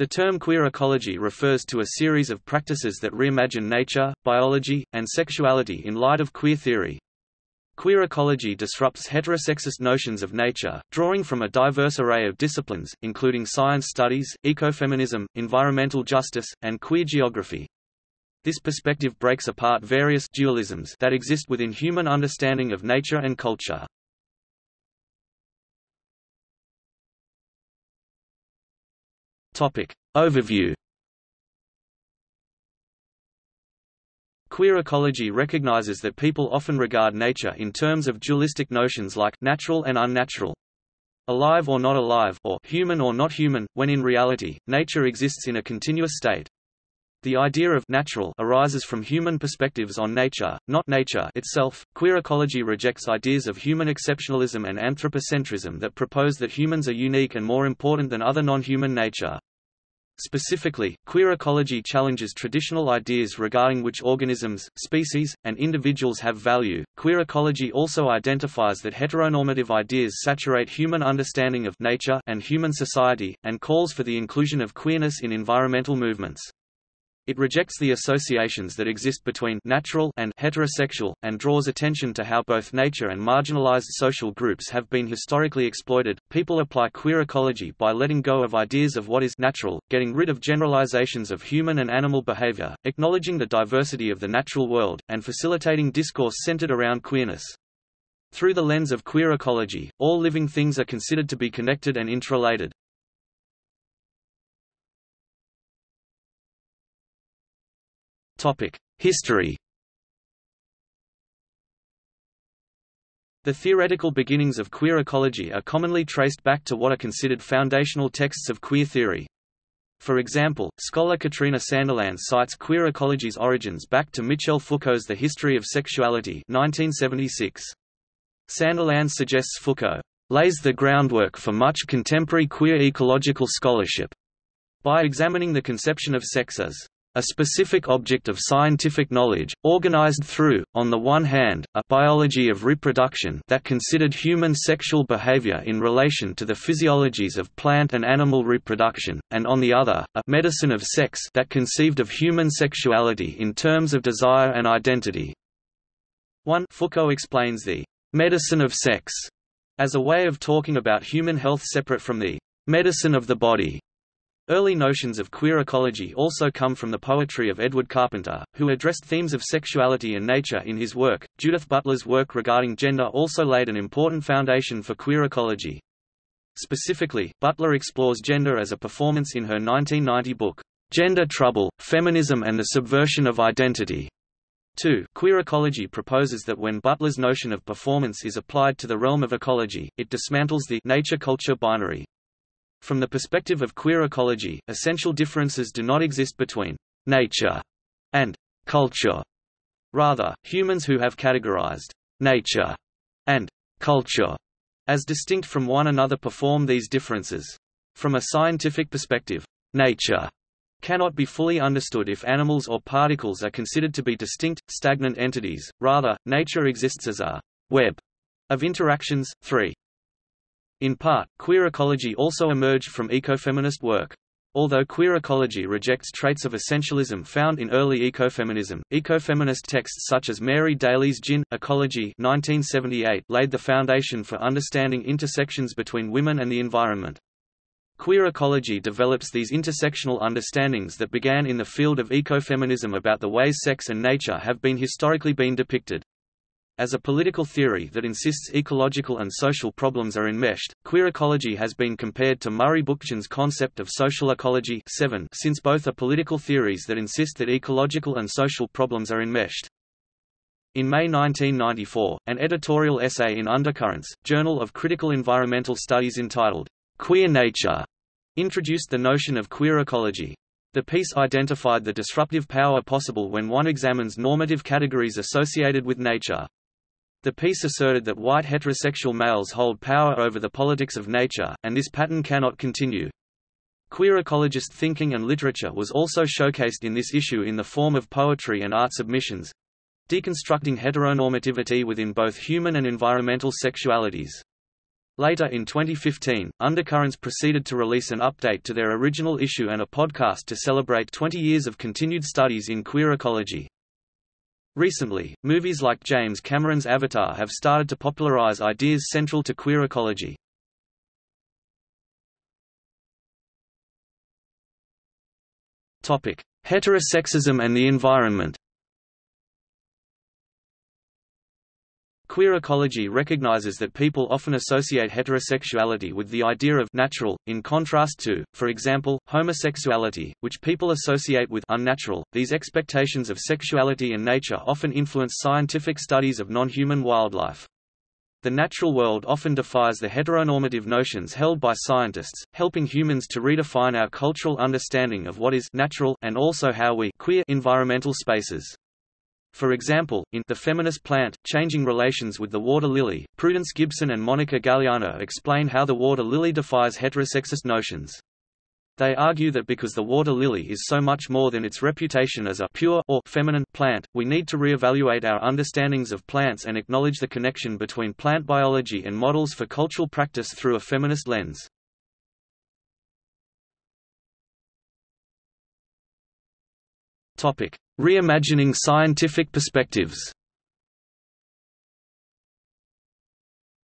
The term queer ecology refers to a series of practices that reimagine nature, biology, and sexuality in light of queer theory. Queer ecology disrupts heterosexist notions of nature, drawing from a diverse array of disciplines, including science studies, ecofeminism, environmental justice, and queer geography. This perspective breaks apart various dualisms that exist within human understanding of nature and culture. Topic. Overview Queer ecology recognizes that people often regard nature in terms of dualistic notions like natural and unnatural. Alive or not alive or human or not human, when in reality, nature exists in a continuous state. The idea of natural arises from human perspectives on nature, not nature itself. Queer ecology rejects ideas of human exceptionalism and anthropocentrism that propose that humans are unique and more important than other non-human nature. Specifically, queer ecology challenges traditional ideas regarding which organisms, species, and individuals have value. Queer ecology also identifies that heteronormative ideas saturate human understanding of nature and human society, and calls for the inclusion of queerness in environmental movements. It rejects the associations that exist between natural and heterosexual, and draws attention to how both nature and marginalized social groups have been historically exploited. People apply queer ecology by letting go of ideas of what is natural, getting rid of generalizations of human and animal behavior, acknowledging the diversity of the natural world, and facilitating discourse centered around queerness. Through the lens of queer ecology, all living things are considered to be connected and interrelated. History The theoretical beginnings of queer ecology are commonly traced back to what are considered foundational texts of queer theory. For example, scholar Katrina Sandilands cites queer ecology's origins back to Michel Foucault's The History of Sexuality 1976. Sandilands suggests Foucault lays the groundwork for much contemporary queer ecological scholarship by examining the conception of sex as a specific object of scientific knowledge, organized through, on the one hand, a biology of reproduction that considered human sexual behavior in relation to the physiologies of plant and animal reproduction, and on the other, a medicine of sex that conceived of human sexuality in terms of desire and identity. 1 Foucault explains the medicine of sex as a way of talking about human health separate from the medicine of the body. Early notions of queer ecology also come from the poetry of Edward Carpenter, who addressed themes of sexuality and nature in his work. Judith Butler's work regarding gender also laid an important foundation for queer ecology. Specifically, Butler explores gender as a performance in her 1990 book, Gender Trouble, Feminism and the Subversion of Identity. 2. Queer ecology proposes that when Butler's notion of performance is applied to the realm of ecology, it dismantles the nature-culture binary. From the perspective of queer ecology, essential differences do not exist between nature and culture. Rather, humans who have categorized nature and culture as distinct from one another perform these differences. From a scientific perspective, nature cannot be fully understood if animals or particles are considered to be distinct, stagnant entities, rather, nature exists as a web of interactions. 3. In part, queer ecology also emerged from ecofeminist work. Although queer ecology rejects traits of essentialism found in early ecofeminism, ecofeminist texts such as Mary Daly's Gyn, Ecology 1978 laid the foundation for understanding intersections between women and the environment. Queer ecology develops these intersectional understandings that began in the field of ecofeminism about the ways sex and nature have been historically been depicted. As a political theory that insists ecological and social problems are enmeshed, queer ecology has been compared to Murray Bookchin's concept of social ecology 7 since both are political theories that insist that ecological and social problems are enmeshed. In May 1994, an editorial essay in Undercurrents, Journal of Critical Environmental Studies entitled, Queer Nature, introduced the notion of queer ecology. The piece identified the disruptive power possible when one examines normative categories associated with nature. The piece asserted that white heterosexual males hold power over the politics of nature, and this pattern cannot continue. Queer ecologist thinking and literature was also showcased in this issue in the form of poetry and art submissions deconstructing heteronormativity within both human and environmental sexualities. Later in 2015, Undercurrents proceeded to release an update to their original issue and a podcast to celebrate 20 years of continued studies in queer ecology. Recently, movies like James Cameron's Avatar have started to popularize ideas central to queer ecology. Topic: Heterosexism and the environment. Queer ecology recognizes that people often associate heterosexuality with the idea of natural, in contrast to, for example, homosexuality, which people associate with unnatural. These expectations of sexuality and nature often influence scientific studies of non-human wildlife. The natural world often defies the heteronormative notions held by scientists, helping humans to redefine our cultural understanding of what is natural and also how we queer environmental spaces. For example, in The Feminist Plant, Changing Relations with the Water Lily, Prudence Gibson and Monica Gagliano explain how the water lily defies heterosexist notions. They argue that because the water lily is so much more than its reputation as a pure or feminine plant, we need to re-evaluate our understandings of plants and acknowledge the connection between plant biology and models for cultural practice through a feminist lens. Topic: Reimagining scientific perspectives.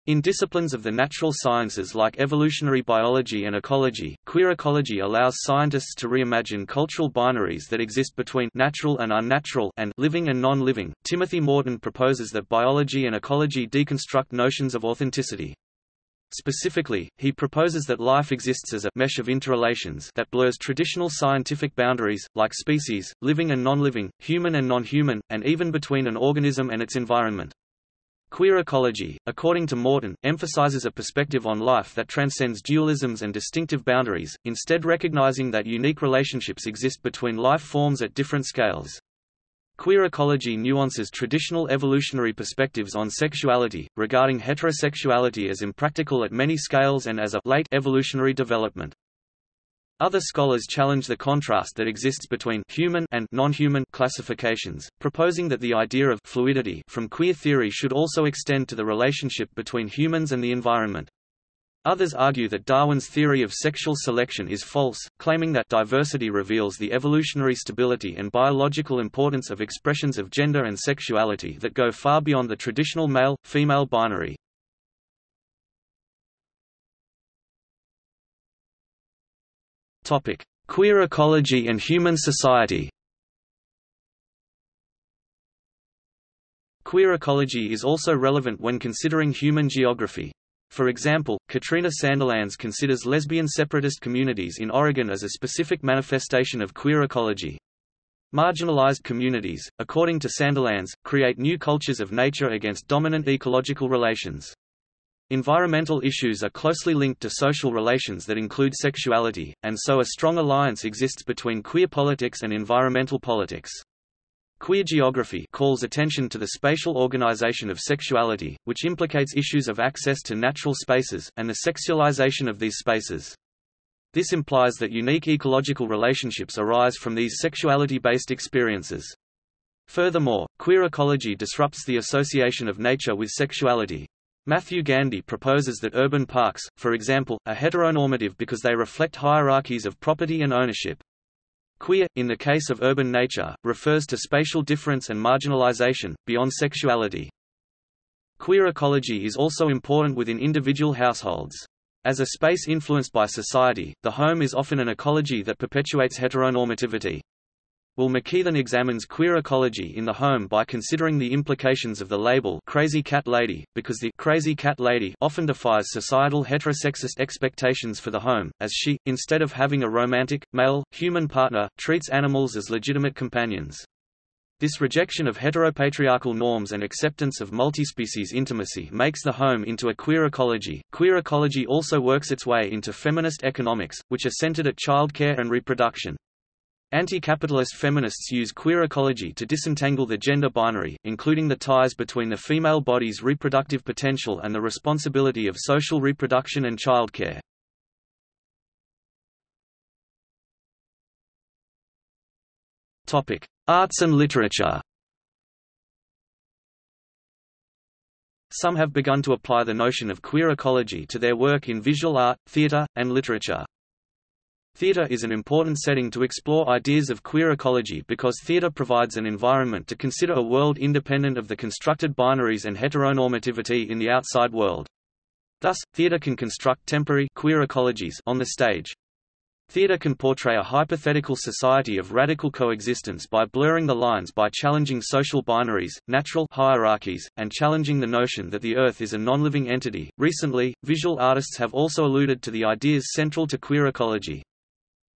In disciplines of the natural sciences like evolutionary biology and ecology, queer ecology allows scientists to reimagine cultural binaries that exist between natural and unnatural and living and non-living. Timothy Morton proposes that biology and ecology deconstruct notions of authenticity. Specifically, he proposes that life exists as a mesh of interrelations that blurs traditional scientific boundaries, like species, living and non-living, human and non-human, and even between an organism and its environment. Queer ecology, according to Morton, emphasizes a perspective on life that transcends dualisms and distinctive boundaries, instead recognizing that unique relationships exist between life forms at different scales. Queer ecology nuances traditional evolutionary perspectives on sexuality, regarding heterosexuality as impractical at many scales and as a late evolutionary development. Other scholars challenge the contrast that exists between human and non-human classifications, proposing that the idea of fluidity from queer theory should also extend to the relationship between humans and the environment. Others argue that Darwin's theory of sexual selection is false, claiming that diversity reveals the evolutionary stability and biological importance of expressions of gender and sexuality that go far beyond the traditional male-female binary. Queer ecology and human society Queer ecology is also relevant when considering human geography. For example, Katrina Sandilands considers lesbian separatist communities in Oregon as a specific manifestation of queer ecology. Marginalized communities, according to Sandilands, create new cultures of nature against dominant ecological relations. Environmental issues are closely linked to social relations that include sexuality, and so a strong alliance exists between queer politics and environmental politics. Queer geography calls attention to the spatial organization of sexuality, which implicates issues of access to natural spaces, and the sexualization of these spaces. This implies that unique ecological relationships arise from these sexuality-based experiences. Furthermore, queer ecology disrupts the association of nature with sexuality. Matthew Gandy proposes that urban parks, for example, are heteronormative because they reflect hierarchies of property and ownership. Queer, in the case of urban nature, refers to spatial difference and marginalization, beyond sexuality. Queer ecology is also important within individual households. As a space influenced by society, the home is often an ecology that perpetuates heteronormativity. Will McKeithen examines queer ecology in the home by considering the implications of the label crazy cat lady, because the crazy cat lady often defies societal heterosexist expectations for the home, as she, instead of having a romantic, male, human partner, treats animals as legitimate companions. This rejection of heteropatriarchal norms and acceptance of multispecies intimacy makes the home into a queer ecology. Queer ecology also works its way into feminist economics, which are centered at childcare and reproduction. Anti-capitalist feminists use queer ecology to disentangle the gender binary, including the ties between the female body's reproductive potential and the responsibility of social reproduction and childcare. Topic: Arts and literature. Some have begun to apply the notion of queer ecology to their work in visual art, theatre, and literature. Theatre is an important setting to explore ideas of queer ecology because theatre provides an environment to consider a world independent of the constructed binaries and heteronormativity in the outside world. Thus, theatre can construct temporary queer ecologies on the stage. Theatre can portray a hypothetical society of radical coexistence by blurring the lines by challenging social binaries, natural hierarchies, and challenging the notion that the Earth is a non-living entity. Recently, visual artists have also alluded to the ideas central to queer ecology.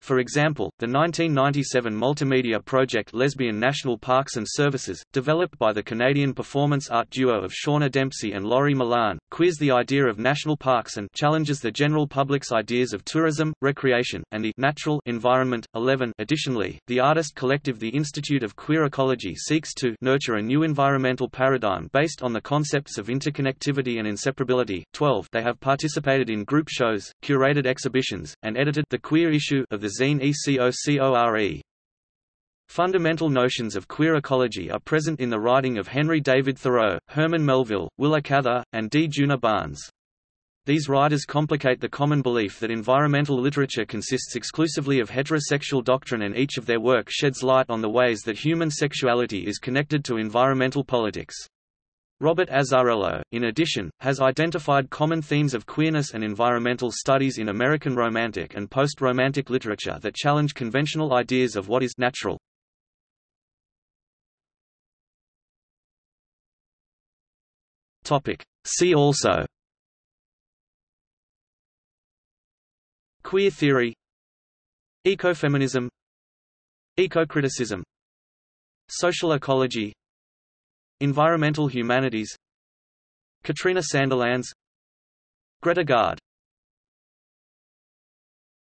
For example, the 1997 multimedia project Lesbian National Parks and Services, developed by the Canadian performance art duo of Shawna Dempsey and Lorri Millan, queers the idea of national parks and challenges the general public's ideas of tourism, recreation, and the natural environment. 11 Additionally, the artist collective The Institute of Queer Ecology seeks to nurture a new environmental paradigm based on the concepts of interconnectivity and inseparability. 12 They have participated in group shows, curated exhibitions, and edited the queer issue of the the zine ECOCORE. Fundamental notions of queer ecology are present in the writing of Henry David Thoreau, Herman Melville, Willa Cather, and D. Djuna Barnes. These writers complicate the common belief that environmental literature consists exclusively of heterosexual doctrine and each of their work sheds light on the ways that human sexuality is connected to environmental politics. Robert Azzarello, in addition, has identified common themes of queerness and environmental studies in American Romantic and post-Romantic literature that challenge conventional ideas of what is natural. See also. Queer theory. Ecofeminism. Ecocriticism. Social ecology Environmental humanities Katrina Sandilands Greta Gaard